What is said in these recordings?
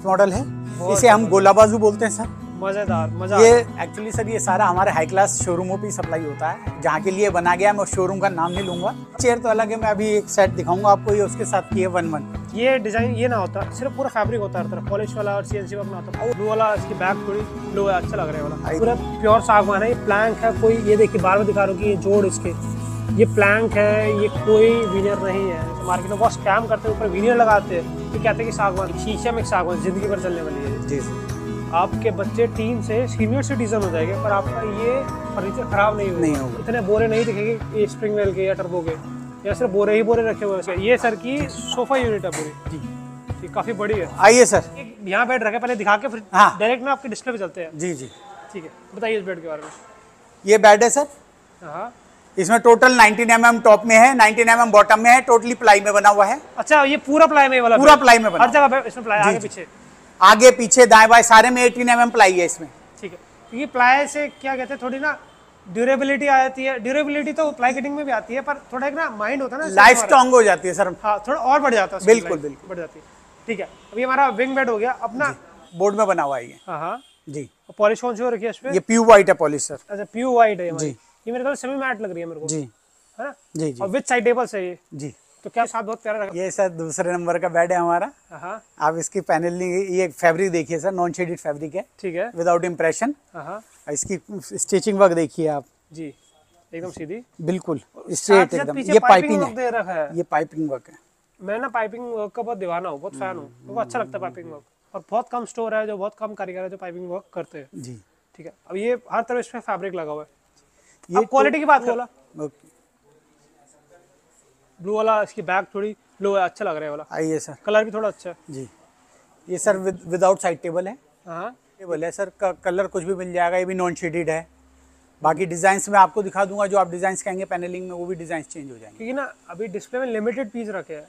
Next model है। इसे हम गोला बाजू बोलते हैं सर। मज़ेदार मज़ा ये एक्चुअली सर ये सारा हमारे हाई क्लास शोरूमों पे सप्लाई होता है जहाँ के लिए बना गया मैं शोरूम का नाम नहीं लूँगा। चेयर तो अलग है मैं अभी एक सेट दिखाऊँगा आपको ये उसके साथ की है वन वन ये डिज़ाइन ये ना होता सिर्फ़ पूरा फैब्रिक होता है पॉलिश वाला और सीएनसी वर्क ना होता और ब्लू वाला इसकी बैक थोड़ी ब्लू अच्छा लग रहा है वाला। पूरा प्योर सागवान है ये प्लैंक है कोई ये देखिए बार बार दिखा रहा हूँ कि ये जोड़ इसके। ये प्लैंक है ये कोई विनर नहीं है। तो मार्केट में बहुत स्कैम करते हैं ऊपर विनर लगाते हैं। तो कहते हैं कि सागवान शीशे में एक सागवान ज़िंदगी भर चलने वाली है। जी। आपके बच्चे टीन से सीनियर सिटीजन हो जाएँगे पर आपका ये फर्नीचर खराब नहीं होगा। नहीं होगा। इतने बोरे नहीं दिखेंगे ये स्प्रिंग वेल के या टर्बो के। या सिर्फ़ बोरे ही बोरे रखे हुए हैं। ये सर की सोफा यूनिट है पूरी। जी। ये काफ़ी बड़ी है। आइए सर। यहाँ बेड रखे पहले दिखा के फिर हाँ। डायरेक्ट ना आपके डिस्प्ले पे चलते हैं। जी जी। ठीक है। बताइए इस बेड के बारे में। ये बेड है सर? हाँ। इसमें टोटल 19 एम mm टॉप में है 19 एम mm बॉटम में है टोटली प्लाई में बना हुआ है। अच्छा ये पूरा प्लाई में वाला पूरा प्लाई में बना हर जगह इसमें प्लाई आगे पीछे। आगे पीछे दाएँ बाएँ सारे में 18 एम mm प्लाई है इसमें। ठीक है। ये प्लाई से क्या कहते हैं थोड़ी ना ड्यूरेबिलिटी आ जाती है। ड्यूरेबिलिटी तो प्लाई कटिंग में भी आती है पर थोड़ा एक ना माइंड होता है ना लाइफ। स्ट्रांग हो जाती है सर। हाँ थोड़ा और बढ़ जाता है बिल्कुल, बिल्कुल। बढ़ जाती है। ठीक है अभी हमारा विंग बेड हो गया। अपना बोर्ड में बना हुआ है ये। हाँ हाँ। जी। पॉलिश कौन सी हो रखी है इस पे? ये प्यू वाइट है पॉलिश सर। अच्छा प्यू वाइट है जी। ये मेरे ख्याल सेमी मैट लग रही है मेरे को। जी। है ना? जी जी। और विथ साइड टेबल्स है ये। जी। तो क्या साथ बहुत प्यारा लगा? ये सर दूसरे नंबर का बेड है हमारा। हाँ। आप इसकी पैनलिंग ये फैब्रिक देखिए सर नॉन शेडेड फैब्रिक है। ठीक है। विदाउट इम्प्रेशन हाँ हाँ। इसकी स्टिचिंग वर्क देखिए आप। जी। एकदम सीधी। बिल्कुल स्ट्रेट एकदम। ये पाइपिंग वर्क दे रखा है। ये पाइपिंग वर्क है। मैं ना पाइपिंग वर्क का बहुत दीवाना हूँ बहुत फ़ैन हूँ। मेरे को अच्छा लगता है पाइपिंग वर्क और बहुत कम स्टोर है जो बहुत कम कारीगर है जो पाइपिंग वर्क करते हैं। जी। ठीक है? अब ये हर तरफ़ इसमें फैब्रिक लगा हुआ है। ये क्वालिटी की बात बोला ब्लू वाला इसकी बैक थोड़ी लो है अच्छा लग रहा है वाला। आइए सर कलर भी थोड़ा अच्छा है। जी। ये सर विदाउट साइड टेबल है। हाँ। टेबल है सर कलर कुछ भी मिल जाएगा ये भी नॉन शेडेड है। बाकी डिज़ाइन में आपको दिखा दूँगा जो आप डिज़ाइन कहेंगे पैनलिंग में वो भी डिज़ाइन चेंज हो जाएँगे। क्योंकि ना अभी डिस्प्ले में लिमिटेड पीस रखे हैं।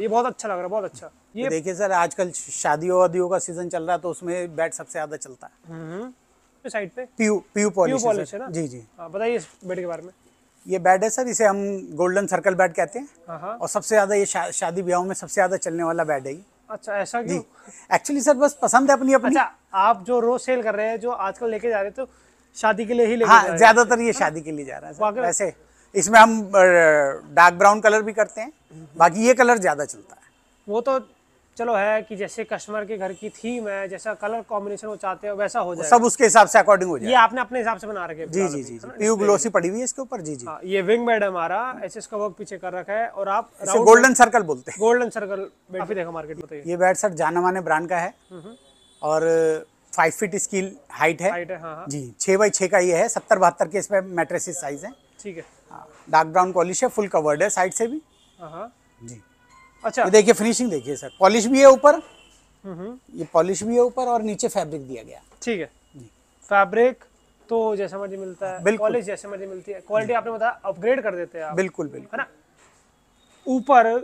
ये बहुत अच्छा लग रहा है बहुत अच्छा। ये ये देखिए सर आजकल शादियों वादियों का सीज़न चल रहा है तो उसमें बैट सबसे ज़्यादा चलता है। हम्म साइड पे? प्यू प्यू पॉलिश है पॉलिश है ना? जी जी. हाँ बताइए इस बेड के बारे में। ये बैट है सर इसे हम गोल्डन सर्कल बैट कहते हैं। हाँ हाँ। और सबसे ज़्यादा ये शा, शादी ब्याहों में सबसे ज़्यादा चलने वाला बैट है अच्छा ऐसा क्यों? एक्चुअली सर बस पसंद है अपनी अपनी। अच्छा आप जो रोज सेल कर रहे हैं जो आजकल लेके जा रहे हैं तो शादी के लिए ही लेके हाँ ज़्यादातर ये शादी के लिए जा रहा है? वैसे इसमें हम डार्क ब्राउन कलर भी करते हैं। बाकी ये कलर ज़्यादा चलता है। वो तो चलो है कि जैसे कस्टमर के घर की थीम है जैसा कलर कॉम्बिनेशन वो चाहते हो वैसा हो जाएगा। सब उसके हिसाब से अकॉर्डिंग हो जाए ये आपने अपने हिसाब से बना रखे जी जी जी? प्यू ग्लोसी पड़ी हुई है इसके ऊपर? जी जी। हाँ ये विंग बेड हमारा ऐसे इसका वर्क पीछे कर रखा है और आप गोल्डन सर्कल बोलते हैं। गोल्डन सर्कल बेड भी देखा मार्केट बताइए ये। बैट सर जाना माने ब्रांड का है। और फाइव फीट स्कील हाइट है। हाइट है हाँ जी छः बाई छः का ये है। सत्तर बहत्तर के इसमें मेट्रेसिस साइज़ है। ठीक है। डार्क ब्राउन पॉलिश है फुल कवर्ड है साइड से भी। जी। अच्छा। ये देखिए फिनिशिंग देखिए सर। पॉलिश भी है ऊपर। ये पॉलिश भी है ऊपर और नीचे फैब्रिक दिया गया। ठीक है। फैब्रिक तो जैसा मर्ज़ी मिलता है। क्वालिटी जैसे मर्ज़ी मिलती है। क्वालिटी आपने बताया अपग्रेड कर देते हैं बिल्कुल बिल्कुल। है ना? ऊपर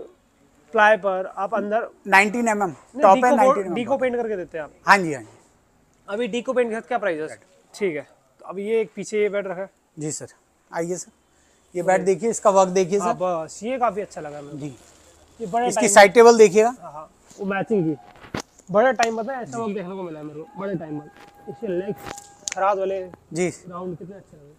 प्लाई पर आप अंदर 19 एम एम। टॉप है 19 mm डीको पेंट करके देते हैं आप। हाँ जी हाँ जी। अभी डीको पेंट के साथ क्या प्राइस है? ठीक है। तो अब ये एक पीछे ये बेड रखा है। जी सर। आइए सर। ये बैट देखिए इसका वर्क देखिए हाँ सर। बस ये काफ़ी अच्छा लगा मेरे जी। ये बड़े इसकी साइड टेबल देखिएगा। हाँ हाँ वो मैचिंग की। बड़े टाइम बाद ना ऐसा वर्क देखने को मिला है मेरे को बड़े टाइम बाद इसके लेग्स खराब वाले जी। राउंड कितने अच्छे लगे।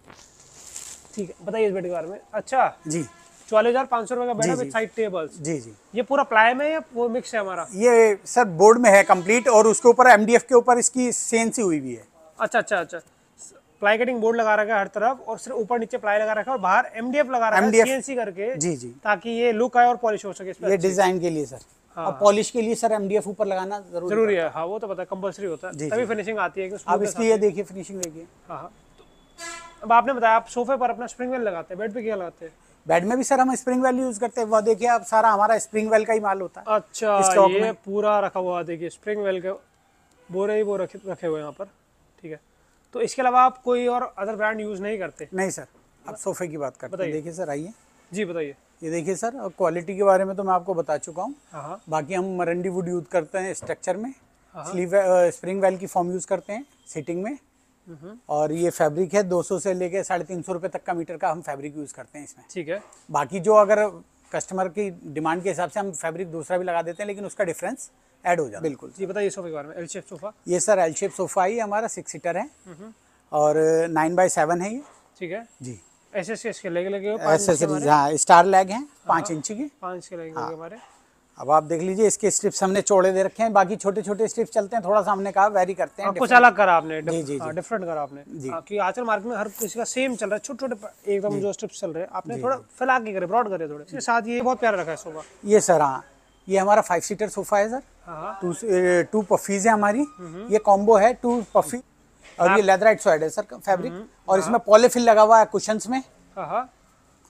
ठीक है बताइए इस बेड के बारे में। अच्छा जी। चौवालीस हज़ार पाँच सौ रुपये का बेड विद साइड टेबल्स जी जी। ये पूरा प्लाई में या वो मिक्स है हमारा? ये सर बोर्ड में है कंप्लीट और उसके ऊपर एमडीएफ के ऊपर इसकी सेंसी हुई हुई है। अच्छा अच्छा अच्छा। प्लाई कटिंग बोर्ड लगा रखा है हर तरफ़ और सिर्फ़ ऊपर नीचे प्लाई लगा रखा है और बाहर एमडीएफ लगा रखा है सीएनसी करके जी जी। ताकि ये लुक आए और पॉलिश हो सके ये डिज़ाइन के लिए सर हाँ, और पॉलिश के लिए सर एमडीएफ ऊपर लगाना ज़रूरी ज़रूरी है। हाँ। वो तो पता कंपलसरी होता है। तभी फिनिशिंग आती है आप इसकी ये देखिए फिनिशिंग देखिए। हाँ हाँ। अब आपने बताया आप सोफे पर अपना स्प्रिंग वेल लगाते हैं। बेड पे क्या लगाते हैं? बेड में भी सर हम स्प्रिंग वेल यूज़ करते हैं। वह देखिए आप सारा हमारा स्प्रिंग वेल का ही माल होता है। अच्छा स्टॉक ये में। पूरा रखा हुआ देखिए स्प्रिंग वेल के बोरे ही वो रखे रखे हुए यहाँ पर। ठीक है। तो इसके अलावा आप कोई और अदर ब्रांड यूज़ नहीं करते? नहीं सर अब सोफे की बात करते हैं। देखिए सर आइए। जी बताइए। ये देखिए सर और क्वालिटी के बारे में तो मैं आपको बता चुका हूँ। हाँ हाँ। बाकी हम मरंडी वुड यूज़ करते हैं स्ट्रक्चर में। स्लीव स्प्रिंग वेल की फॉर्म यूज़ करते हैं सीटिंग में। हम्म, और ये फैब्रिक है 200 से लेके साढ़े तीन सौ रुपये तक का मीटर का हम फैब्रिक यूज़ करते हैं इसमें। ठीक है। बाकी जो अगर कस्टमर की डिमांड के हिसाब से हम फैब्रिक दूसरा भी लगा देते हैं लेकिन उसका डिफरेंस ऐड हो जाता बिल्कुल जी बताइए सोफे के बारे में। एल शेप सोफा ये सर एल शेप सोफा ही हमारा सिक्स सीटर है। और नाइन बाई सेवन है ये। ठीक है। जी। ऐसे इसके लेग लगे पाँच इंच के एसेसरीज हाँ स्टार लैग हैं पाँच इंची के। पाँच के लगे हमारे। अब आप देख लीजिए इसके स्ट्रिप्स हमने चौड़े दे रखे हैं। बाकी छोटे छोटे स्ट्रिप्स चलते हैं थोड़ा सा हमने कहा वेरी करते हैं हाँ, कुछ अलग करा आपने जी, जी, जी। डिफरेंट करा आपने। हाँ, क्योंकि आजकल मार्केट में हर किसी का सेम चल रहा है छोटे छोटे एकदम जो। स्ट्रिप्स चल रहे हैं आपने थोड़ा फैला के करे ब्रॉड करे थोड़े। इसके साथ ये बहुत प्यारा रखा है सोफा ये सर हाँ ये हमारा फाइव सीटर सोफा है सर हाँ। हाँ टू टू पफीज है हमारी। ये कॉम्बो है टू पफी और ये लेदराइट सॉइड है सर फैब्रिक और इसमें पॉलीफिल लगा हुआ है कुशंस में। हाँ हाँ।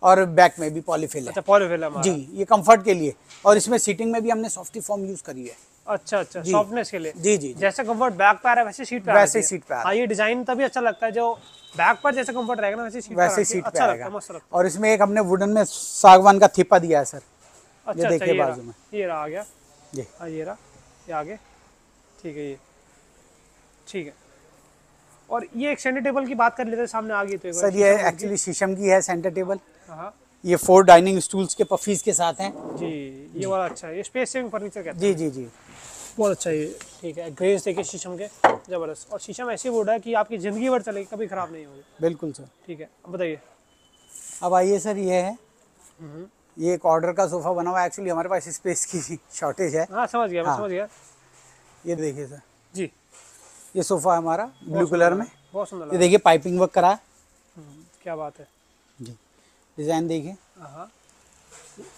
और बैक में भी पॉलीफिल है। अच्छा पॉलीफिल हमारा। जी ये कंफर्ट के लिए। और इसमें सीटिंग में भी हमने सॉफ्टी फॉर्म यूज़ करी है। अच्छा अच्छा सॉफ्टनेस के लिए। जी जी जैसे कंफर्ट बैक पे आ रहा है वैसे सीट पे आ वैसे सीट पे आ रहा हाँ। ये डिज़ाइन तभी अच्छा लगता है जो बैक पर जैसे कंफर्ट रहेगा ना वैसे सीट वैसे सीट पे अच्छा लगता है और इसमें एक हमने वुडन में सागवान का थिपा दिया है सर है अच्छा ये अच्छा देखिए ये बाजू में। ये रहा आ गया। जी हाँ ये रहा ये आगे। ठीक है ये। ठीक है। और ये एक्सटेंडेड टेबल की बात कर लेते हैं सामने आ गई तो सर ये एक्चुअली शीशम की है सेंटर टेबल हाँ हाँ। ये फोर डाइनिंग स्टूल्स के पफीज के साथ हैं। जी ये वाला अच्छा है। ये स्पेस सेविंग फर्नीचर कहते जी जी जी। बहुत अच्छा ये। ठीक है ग्रेस देखिए शीशम के। ज़बरदस्त। और शीशम ऐसी वुड है कि आपकी ज़िंदगी भर चलेगी कभी ख़राब नहीं होगी। बिल्कुल सर। ठीक है अब बताइए। अब आइए सर ये है। ये एक ऑर्डर का सोफा बना हुआ है। एक्चुअली हमारे पास स्पेस की शॉर्टेज है। हाँ समझ गया हाँ। समझ गया। ये देखिए सर जी। ये सोफा हमारा ब्लू कलर में। बहुत सुंदर ये देखिए पाइपिंग वर्क करा। हम्म, क्या बात है। जी। डिज़ाइन देखिए। हाँ। हाँ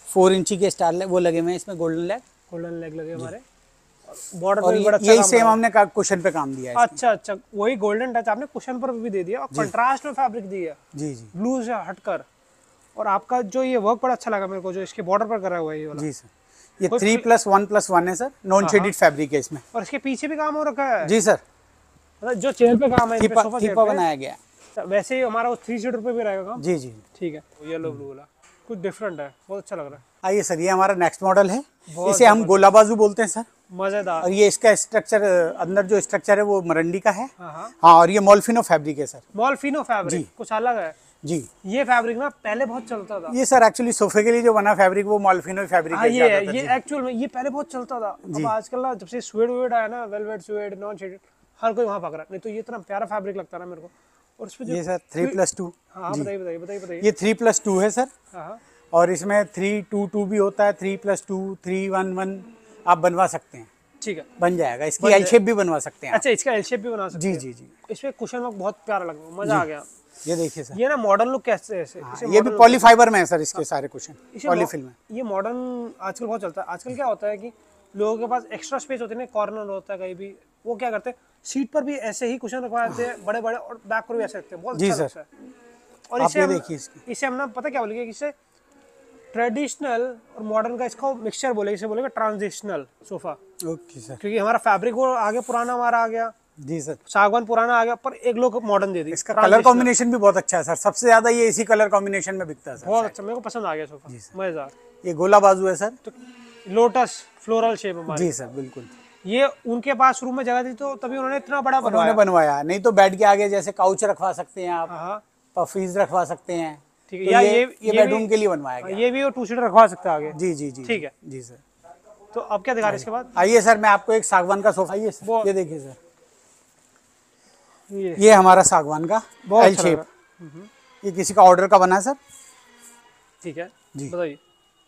फोर इंची के स्टार वो लगे हुए हैं इसमें गोल्डन लेग गोल्डन लेग लगे हमारे। बॉर्डर बड़ा अच्छा यही सेम। हमने कुशन पे काम दिया है अच्छा अच्छा। वही गोल्डन टच आपने कुशन पर भी दे दिया। और कंट्रास्ट में फैब्रिक दी है। जी जी। ब्लू से हटकर। और आपका जो ये वर्क बड़ा अच्छा लगा मेरे को जो इसके बॉर्डर पर करा हुआ है ये वाला। जी सर ये three plus one plus one है सर नॉन शेडेड फैब्रिक है इसमें। और इसके पीछे भी काम हो रखा है? जी सर। मतलब जो चेयर पे काम है सोफा थीपा बनाया गया है। वैसे ही हमारा उस थ्री सीटर पे भी रहेगा काम? जी जी। ठीक है। येलो ब्लू वाला। कुछ डिफरेंट है बहुत अच्छा लग रहा है। आइए सर ये हमारा नेक्स्ट मॉडल है। इसे हम गोला बाजू बोलते हैं सर। मज़ेदार। और ये इसका स्ट्रक्चर अंदर जो स्ट्रक्चर है वो मरंडी का है। हाँ हाँ। हाँ और ये मॉल्फिनो फैब्रिक है सर। मॉलफिनो फैब्रिक कुछ अलग है। जी। ये फैब्रिक ना पहले बहुत चलता था। ये सर एक्चुअली सोफे के लिए जो बना फैब्रिक वो मॉल्फिनो फैब्रिक हाँ ये है ये एक्चुअल में ये पहले बहुत चलता था। अब आजकल ना जब से स्वेड वेड आया ना वेलवेट स्वेड नॉन शेडेड हर कोई वहाँ पकड़ा। नहीं तो ये इतना प्यारा फैब्रिक लगता ना मेरे को। और उस पे ये सर थ्री प्लस टू हाँ बताइए बताइए बताइए बताइए। ये थ्री प्लस टू है सर। हाँ हाँ। और इसमें थ्री टू टू भी होता है three plus two three one one आप बनवा सकते हैं। ठीक है। बन जाएगा। इसकी एल शेप भी बनवा सकते हैं अच्छा इसका एल शेप भी बना सकते जी हैं। जी जी। इसमें कुशन वर्क बहुत प्यारा लग रहा है। मज़ा आ गया। ये देखिए सर। ये ना मॉडर्न लुक कैसे है? ये भी modern पॉलीफाइबर में है सर इसके सारे क्वेश्चन पॉलीफिल मो- ये मॉडर्न आजकल बहुत चलता है। आजकल क्या होता है कि लोगों के पास एक्स्ट्रा स्पेस होती है ना कॉर्नर होता है कहीं भी वो क्या करते हैं? सीट पर भी ऐसे ही कुशन रखवा देते हैं बड़े बड़े और बैक पर भी ऐसे रखते हैं। बहुत जी अच्छा सर। और इसे देखिए इसकी। इसे हम ना पता क्या बोलेंगे इसे ट्रेडिशनल और मॉडर्न का इसको मिक्सचर बोलेंगे इसे बोलेंगे ट्रांजिशनल सोफा ओके सर। क्योंकि हमारा फैब्रिक वो आगे पुराना हमारा आ गया। जी सर। सागवान पुराना आ गया पर एक लोग मॉडर्न दे दी। इसका कलर कॉम्बिनेशन भी बहुत अच्छा है सर। सबसे ज़्यादा ये इसी कलर कॉम्बिनेशन में बिकता है सर। बहुत अच्छा मेरे को पसंद आ गया सोफा मज़ेदार। ये गोला बाजू है सर। तो लोटस फ्लोरल शेप हमारी। जी सर बिल्कुल। ये उनके पास रूम में जगह थी तो तभी उन्होंने इतना बड़ा उन्होंने बनवाया। बनवाया। नहीं तो बेड के आगे जैसे काउच रखवा सकते हैं आप हाँ। हाँ पफीज रखवा सकते हैं। ठीक है तो या ये बेडरूम के लिए बनवाया गया। ये भी वो टू सीटर रखवा सकते हैं आगे। जी जी जी। ठीक है। जी सर। तो अब क्या दिखा रहे हैं इसके बाद? आइए सर मैं आपको एक सागवान का सोफा आइए ये देखिए सर। ये। ये हमारा सागवान का बहुत एल अच्छा शेप ये किसी का ऑर्डर का बना है सर? ठीक है जी। बताइए।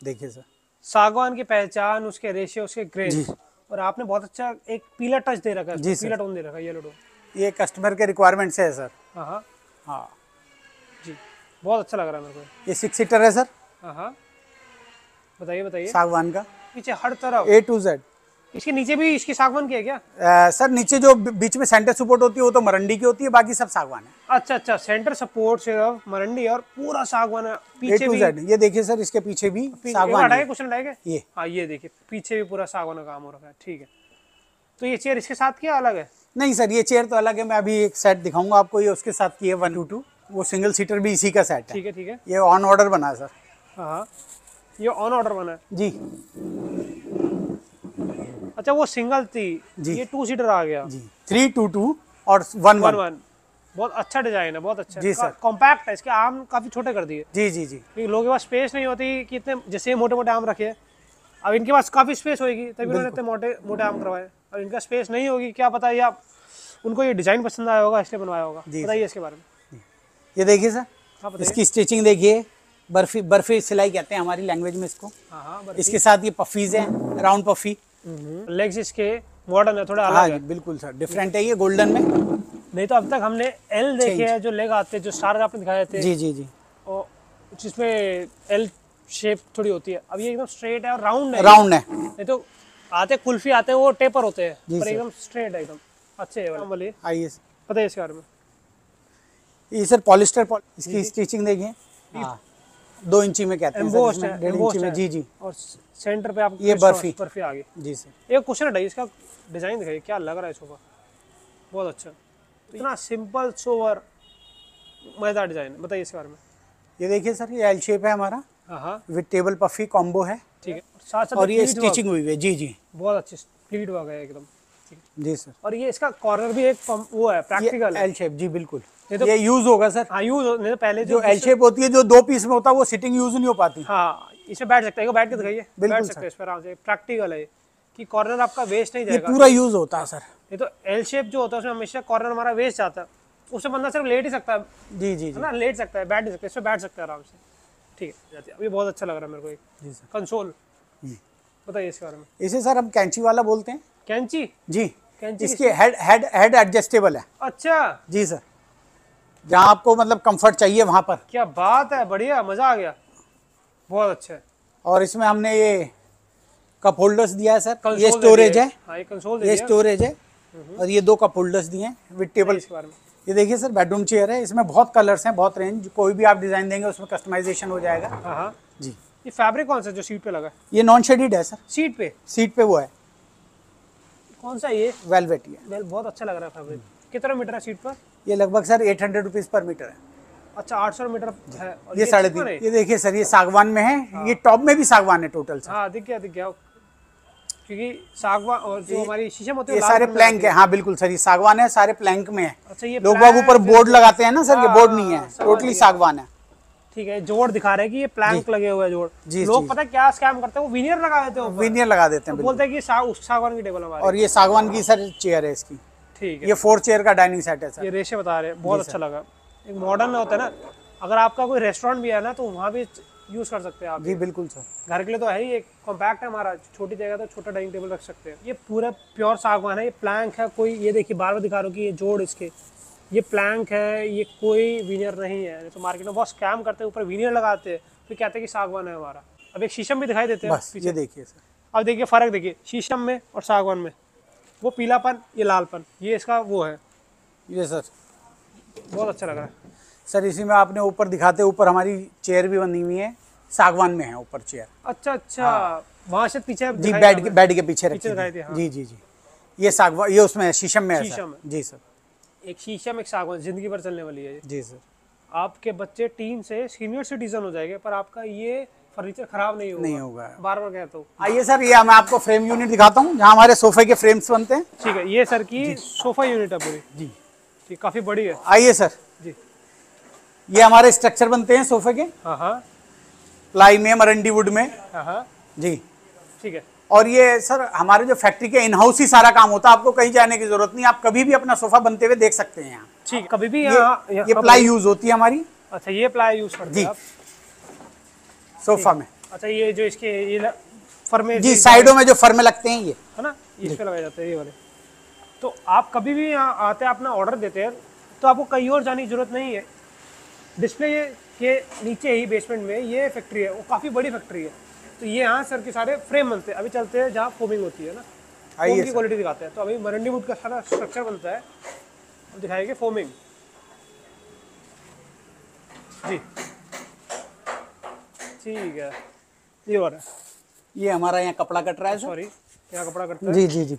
देखिए सर। सागवान की पहचान उसके रेशे उसके जी। ग्रेस और आपने बहुत अच्छा एक पीला टच दे रखा है जी, पीला टोन दे रखा है येलो टोन ये कस्टमर के रिक्वायरमेंट से है सर। हाँ। जी। बहुत अच्छा लग रहा है मेरे को। ये सिक्स सीटर है सर। हाँ बताइए बताइए। सागवान का। पीछे हर तरफ़। ए टू जेड इसके नीचे भी इसकी सागवान की है क्या? आ, सर नीचे जो बीच में सेंटर सपोर्ट होती है वो तो मरंडी की होती है बाकी सब सागवान है। अच्छा अच्छा सेंटर सपोर्ट से मरंडी और पूरा सागवान है। पीछे भी ये देखिए सर इसके पीछे भी सागवान है। हटाएगा ये। हाँ ये देखिए पीछे भी पूरा सागवान का काम हो रखा है ठीक है। तो ये चेयर इसके साथ क्या अलग है? नहीं सर ये चेयर तो अलग है मैं अभी एक सेट दिखाऊँगा आपको ये उसके साथ की है वन टू टू वो सिंगल सीटर भी इसी का सेट है। ठीक है ठीक है। ये ऑन ऑर्डर बना है सर। हाँ हाँ। ये ऑन ऑर्डर बना है। जी। अच्छा वो सिंगल थी। जी। ये टू सीटर आ गया। जी। थ्री टू टू और वन वन वन बहुत अच्छा डिज़ाइन है बहुत अच्छा। जी, सर। कॉम्पैक्ट है इसके आम काफ़ी छोटे कर दिए। जी जी जी। क्योंकि लोगों के पास स्पेस नहीं होती कि इतने जैसे मोटे मोटे आम रखे। अब इनके पास काफ़ी स्पेस होगी तभी उन्होंने इतने मोटे मोटे आम करवाए। और इनका स्पेस नहीं होगी क्या पता ये आप उनको ये डिज़ाइन पसंद आया होगा इसलिए बनवाया होगा। बताइए इसके बारे में। ये देखिए सर हाँ इसकी स्टिचिंग देखिए। बर्फ़ी बर्फ़ी सिलाई कहते हैं हमारी लैंग्वेज में इसको। हाँ हाँ इसके साथ ये पफीज हैं राउंड पफी लेग्स इसके मॉडर्न है थोड़ा हाँ अलग है। बिल्कुल सर डिफरेंट है ये गोल्डन में। नहीं तो अब तक हमने एल देखे हैं जो लेग आते हैं जो स्टार आपने दिखाए थे। जी जी जी। और जिसमें एल शेप थोड़ी होती है। अब ये एकदम स्ट्रेट है और राउंड है। राउंड है। नहीं तो आते कुल्फी आते हैं वो टेपर होते हैं। पर एकदम स्ट्रेट है एकदम। अच्छे है वाले। आइए बताइए इसके बारे में? ये सर पॉलिस्टर पॉल इसकी स्टिचिंग देखिए। हाँ। दो इंची में कहते हैं है डेढ़ इंची में है। जी जी। और सेंटर पे आप ये बर्फ़ी। बर्फ़ी आ गई। जी सर। एक क्वेश्चन हटाइए इसका डिज़ाइन दिखाइए क्या लग रहा है सोफा बहुत अच्छा। इतना सिंपल सोवर मज़ेदार डिज़ाइन है। बताइए इसके बारे में। ये देखिए सर ये एल शेप है हमारा। हाँ हाँ। विद टेबल पफी कॉम्बो है। ठीक है। साथ साथ और ये स्टिचिंग हुई हुई है। जी जी। बहुत अच्छी प्लीट वर्क है एकदम। जी सर। और ये इसका कॉर्नर भी एक वो है प्रैक्टिकल एल शेप जी बिल्कुल। ये तो- ये यूज़ होगा सर। हाँ यूज़ नहीं तो पहले जो एल शेप होती है जो दो पीस में होता है वो सिटिंग यूज़ नहीं हो पाती। हाँ इसमें बैठ सकते हैं। बैठ के दिखाइए। बैठ सकते हैं इस पर आराम से। प्रैक्टिकल है कि कॉर्नर आपका वेस्ट नहीं जाएगा। पूरा यूज़ होता है सर। ये तो एल शेप जो होता है उसमें हमेशा कॉर्नर हमारा वेस्ट जाता है। उसमें बंदा सिर्फ़ लेट ही सकता है। जी जी ना? लेट सकता है बैठ नहीं सकता इसमें बैठ सकता है आराम से। ठीक है अभी बहुत अच्छा लग रहा है मेरे को एक। जी सर। कंसोल जी। बताइए इसके बारे में। इसे सर हम कैंची वाला बोलते हैं। कैंची? जी। कैंची इसके हेड हेड हेड एडजस्टेबल है। अच्छा। जी सर। जहाँ आपको मतलब कंफर्ट चाहिए वहाँ पर। क्या बात है बढ़िया मज़ा आ गया। बहुत अच्छा है। और इसमें हमने ये कप होल्डर्स दिया है सर ये स्टोरेज है। हाँ ये ये स्टोरेज है। और ये दो कप होल्डर्स दिए हैं विद टेबल इसके बारे में। ये देखिए सर बेडरूम चेयर है। इसमें बहुत कलर्स हैं बहुत रेंज कोई भी आप डिज़ाइन देंगे उसमें कस्टमाइजेशन हो जाएगा। हाँ हाँ। जी। ये फैब्रिक कौन सा जो सीट पे लगा है? ये नॉन शेडिड है सर सीट पे? सीट पे वो है। कौन सा ये? वेलवेट ये वेल बहुत अच्छा लग रहा है फैब्रिक कितना मीटर है सीट पर? ये लगभग sir eight hundred rupees per metre है। अच्छा आठ सौ मीटर है। ये साढ़े तीन ये देखिए सर ये सागवान में है। ये टॉप में भी सागवान है टोटल सर। हाँ दिख गया दिख गया। क्योंकि सागवान और जो हमारी शीशम होते हैं ये सारे प्लैंक है। हाँ बिल्कुल सर ये सागवान है सारे प्लैंक में है। अच्छा ये लोग बाग ऊपर बोर्ड लगाते हैं ना सर ये हाँ, बोर्ड नहीं है। टोटली सागवान है। ठीक है जोड़ दिखा रहे हैं कि ये प्लैंक लगे हुए हैं जोड़। जी, लोग। पता है क्या स्कैम करते हैं? वो विनियर लगा देते हैं विनियर लगा देते हैं बोलते हैं कि सागवान की टेबल हमारी। और ये सागवान की सर चेयर है इसकी। ठीक है। ये फोर चेयर का डाइनिंग सेट है सर ये रेशे बता रहे हैं बहुत अच्छा लगा। एक मॉडर्न होता है ना अगर आपका कोई रेस्टोरेंट भी है ना तो वहाँ भी यूज़ कर सकते हैं आप। जी बिल्कुल सर घर के लिए तो है ही एक कॉम्पैक्ट है हमारा छोटी जगह तो छोटा डाइनिंग टेबल रख सकते हैं। ये पूरा प्योर सागवान है ये प्लैंक है कोई ये देखिए बार बार दिखा रहा हूँ कि ये जोड़ इसके। ये प्लैंक है ये कोई विनियर नहीं है तो मार्केट में बहुत स्कैम करते हैं ऊपर विनियर लगाते हैं फिर कहते हैं कि सागवान है हमारा। अब एक शीशम भी दिखाई देते हैं ये देखिए सर अब देखिए फ़र्क देखिए शीशम में और सागवान में। वो पीलापन ये लालपन ये इसका वो है। ये सर। बहुत अच्छा लग रहा है। सर इसी में आपने ऊपर दिखाते ऊपर हमारी चेयर भी बनी हुई है। सागवान में है ऊपर चेयर। अच्छा अच्छा। वहाँ से पीछे जी बेड के बेड के पीछे रखी हुई है। हाँ। जी जी जी। ये सागवान ये उसमें है शीशम में है शीशम सर जी सर। एक शीशम एक सागवान ज़िंदगी भर चलने वाली है जी सर। आपके बच्चे टीन से सीनियर सिटीजन हो जाएँगे पर आपका ये फर्नीचर खराब नहीं होगा। नहीं होगा। बार बार कहता हूँ। आइए सर ये मैं आपको फ्रेम यूनिट दिखाता हूँ जहाँ हमारे सोफे के फ्रेम्स बनते हैं। ठीक है ये सर की सोफा यूनिट है पूरी। जी। ठीक काफ़ी बड़ी है। आइए सर। जी। ये हमारे स्ट्रक्चर बनते हैं सोफे के। हाँ हाँ। प्लाई में मरंडी वुड में। हाँ जी। ठीक है। और ये सर हमारे जो फैक्ट्री के इन हाउस ही सारा काम होता है आपको कहीं जाने की ज़रूरत नहीं। आप कभी भी अपना सोफा बनते हुए देख सकते हैं यहाँ। ठीक कभी भी ये, यहाँ ये प्लाई यूज़ होती है हमारी। अच्छा ये प्लाई यूज़ करते जी। सोफा में। अच्छा ये जो इसके ये फर्मे जी साइडों में जो फर्मे लगते हैं ये। है ना? इस पे लगाए जाते हैं ये वाले। तो आप कभी भी यहाँ आते हैं अपना ऑर्डर देते हैं तो आपको कहीं और जाने की ज़रूरत नहीं है। डिस्प्ले के नीचे ही बेसमेंट में ये फैक्ट्री है वो काफ़ी बड़ी फैक्ट्री है। तो ये यहाँ सर के सारे फ्रेम बनते हैं अभी चलते हैं जहाँ फोमिंग होती है ना। फोम की क्वालिटी दिखाते हैं। तो अभी मरंडी वुड का सारा स्ट्रक्चर बनता है। दिखाएँगे फोमिंग जी। ठीक है। ये और ये हमारा यहाँ कपड़ा कट रहा है सॉरी। यहाँ कपड़ा है। जी जी जी।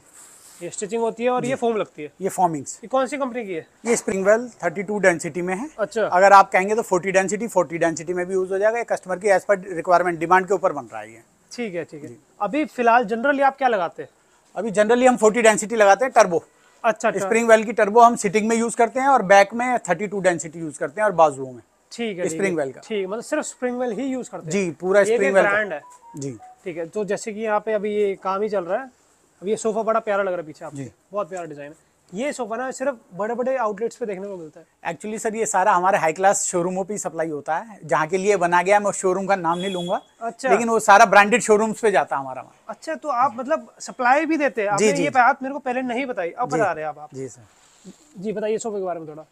ये स्टिचिंग होती है और ये फोम लगती है। ये फॉर्मिंग्स ये कौन सी कंपनी की है? ये स्प्रिंगवेल 32 डेंसिटी में है। अच्छा। अगर आप कहेंगे तो 40 डेंसिटी 40 डेंसिटी में भी यूज़ हो जाएगा। ये कस्टमर की एज पर रिक्वायरमेंट डिमांड के ऊपर बन रहा है ये। ठीक है ठीक है। अभी फ़िलहाल जनरली आप क्या लगाते हैं? अभी जनरली हम 40 डेंसिटी लगाते हैं टर्बो अच्छा अच्छा। स्प्रिंग वेल की टर्बो हम सिटिंग में यूज़ करते हैं और बैक में 32 डेंसिटी यूज़ करते हैं और बाजुओं में। ठीक है है। Springwell का। ठीक मतलब सिर्फ़ स्प्रिंगवेल ही यूज़ करते हैं। जी पूरा स्प्रिंग वेल ब्रांड है। जी। ठीक है तो जैसे कि यहाँ पे अभी ये काम ही चल रहा है। अभी ये सोफा बड़ा प्यारा लग रहा है पीछे आपको। बहुत प्यारा डिज़ाइन है। ये सोफा ना सिर्फ़ बड़े बड़े आउटलेट्स पे देखने को मिलता है। एक्चुअली सर ये सारा हमारे हाई क्लास शोरूमों पे सप्लाई होता है। जहाँ के लिए बना गया मैं शोरूम का नाम नहीं लूँगा। अच्छा। लेकिन वो सारा ब्रांडेड शोरूम्स पे जाता है हमारा अच्छा तो आप मतलब सप्लाई भी देते हैं? जी, ये बात मेरे को पहले नहीं बताई। अब बता रहे हैं आप, जी सर जी बताइए सोफे के बारे में थोड़ा।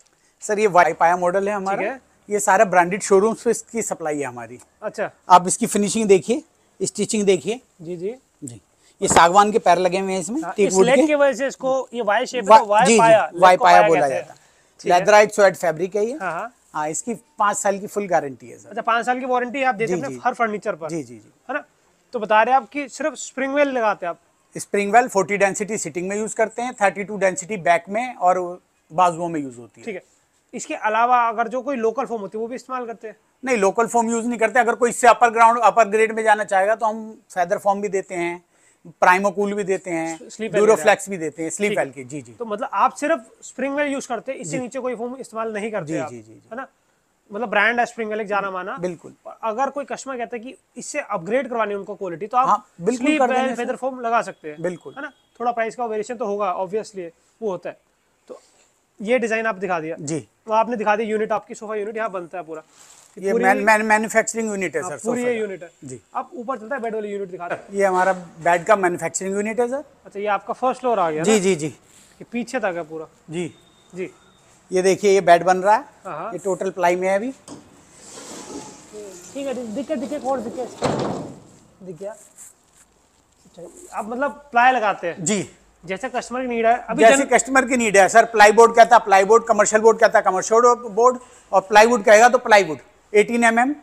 सर ये वाई पाया मॉडल है हमारा। ये सारा ब्रांडेड शोरूम्स पे इसकी सप्लाई है हमारी। अच्छा। आप इसकी फिनिशिंग देखिए स्टिचिंग देखिए। जी जी। जी। ये सागवान के पैर लगे हुए हैं इसमें हाँ, टीक इस वुड लेग के। वजह से इसको ये वाई शेप वा- वाई जी जी पाया लेग वाई पाया पाया बोला जाता है। लेदराइट स्वेट फैब्रिक है ये। हाँ हाँ। हाँ इसकी पाँच साल की फुल गारंटी है सर अच्छा पाँच साल की वारंटी आप देते हैं हर फर्नीचर पर। जी जी जी। है ना? तो बता रहे हैं आप कि सिर्फ़ स्प्रिंग वेल लगाते हैं आप? स्प्रिंग वेल 40 डेंसिटी सिटिंग में यूज़ करते हैं 32 डेंसिटी बैक में और बाजुओं में यूज़ होती है। ठीक है। इसके अलावा अगर जो कोई लोकल फॉर्म होती है वो भी इस्तेमाल करते हैं? नहीं लोकल फॉर्म यूज़ नहीं करते। अगर कोई इससे अपर ग्राउंड अपर ग्रेड में जाना चाहेगा तो हम फैदर फॉर्म भी देते हैं प्राइमोकूल भी देते हैं ड्यूरोफ्लेक्स भी देते हैं स्लीप है। के जी जी। तो मतलब आप सिर्फ़ स्प्रिंग वेल यूज़ करते हैं इससे नीचे कोई फॉर्म इस्तेमाल नहीं करते जी, जी, जी। है ना? मतलब ब्रांड है स्प्रिंग एक जाना माना। बिल्कुल। अगर कोई कस्टमर कहता है कि इससे अपग्रेड करवानी है उनको क्वालिटी तो आप हाँ, बिल्कुल फॉर्म लगा सकते हैं बिल्कुल। है ना? थोड़ा प्राइस का वेरिएशन तो होगा ऑब्वियसली वो होता है। ये डिज़ाइन आप दिखा दिया। जी। तो आपने दिखा दिया यूनिट आपकी सोफा यूनिट यहाँ बनता है पूरा। ये मैन, मैन, मैन्युफैक्चरिंग यूनिट है हाँ, सर पूरी ये यूनिट है। जी। आप ऊपर चलता है बेड वाली यूनिट दिखा ये हमारा बेड का मैन्युफैक्चरिंग यूनिट है सर अच्छा ये आपका फ़र्स्ट फ्लोर आ गया जी जी जी। ये पीछे तक है पूरा। जी। जी। ये देखिए ये बेड बन रहा है। हाँ हाँ। ये टोटल प्लाई में है अभी। ठीक है दिखे दिखे और दिखे। दिख। गया आप मतलब प्लाई लगाते हैं। जी। जैसे कस्टमर की नीड है अभी जैसे जन- कस्टमर की नीड है सर प्लाई बोर्ड कहता है प्लाई बोर्ड कमर्शियल बोर्ड कहता है कमर्शियल बोर्ड और प्लाईवुड कहेगा तो प्लाईवुड 18 एम एम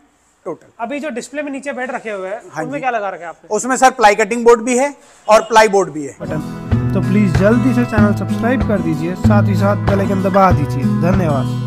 टोटल अभी जो डिस्प्ले में नीचे बेड रखे हुए हैं हाँ उनमें क्या लगा रखे है आपने? उसमें सर प्लाई कटिंग बोर्ड भी है और प्लाई बोर्ड भी है। बटन तो प्लीज़ जल्दी से चैनल सब्सक्राइब कर दीजिए साथ ही साथ बेल आइकन दबा दीजिए। धन्यवाद।